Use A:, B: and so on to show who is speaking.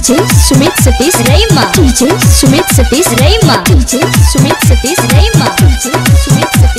A: DJ Sumit Satish Raima DJ Sumit Satish Raima DJ Sumit Satish Raima DJ Sumit Satish